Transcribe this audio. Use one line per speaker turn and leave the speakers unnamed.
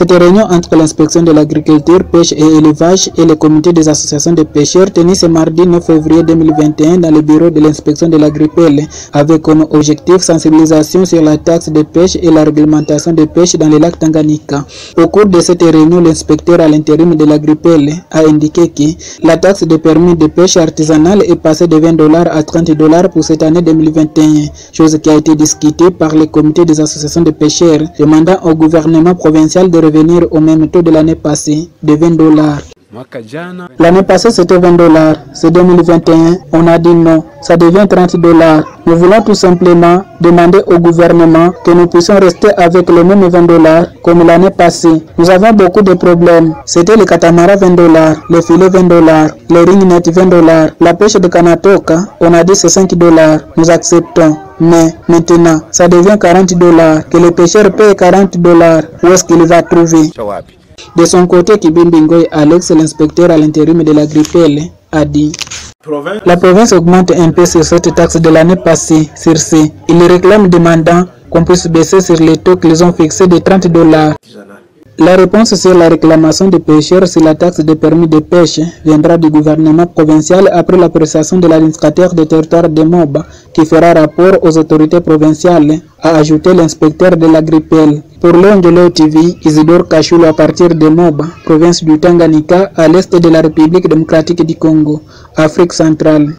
Cette réunion entre l'inspection de l'agriculture, pêche et élevage et le comité des associations de pêcheurs tenue ce mardi 9 février 2021 dans le bureau de l'inspection de l'agriculture avec comme objectif sensibilisation sur la taxe de pêche et la réglementation de pêche dans les lacs Tanganyika. Au cours de cette réunion, l'inspecteur à l'intérim de l'agriculture a indiqué que la taxe de permis de pêche artisanale est passée de 20 dollars à 30 dollars pour cette année 2021, chose qui a été discutée par le comité des associations de pêcheurs, demandant au gouvernement provincial de revenir au même taux de l'année passée, de 20 dollars. L'année passée, c'était 20 dollars. C'est 2021. On a dit non. Ça devient 30 dollars. Nous voulons tout simplement demander au gouvernement que nous puissions rester avec le même 20 dollars comme l'année passée. Nous avons beaucoup de problèmes. C'était le catamaran 20 dollars, le filet 20 dollars, le ringnet 20 dollars, la pêche de Kanatoka, on a dit c'est 5 dollars. Nous acceptons. Mais maintenant, ça devient 40 dollars. Que le pêcheur paye 40 dollars. Où est-ce qu'il va trouver? De son côté, Kibimbi Ngoy Alex, l'inspecteur à l'intérim de l'agriculture, a dit La province augmente un peu sur cette taxe de l'année passée, sur C. Il réclame demandant qu'on puisse baisser sur les taux qu'ils ont fixés de 30 dollars. La réponse sur la réclamation des pêcheurs sur la taxe de permis de pêche viendra du gouvernement provincial après l'appréciation de l'administrateur des territoires de MOB qui fera rapport aux autorités provinciales, a ajouté l'inspecteur de l'agrippel. Pour l'Ongelo TV, Isidore Kachulu à partir de Moba, province du Tanganyika, à l'est de la République démocratique du Congo, Afrique centrale.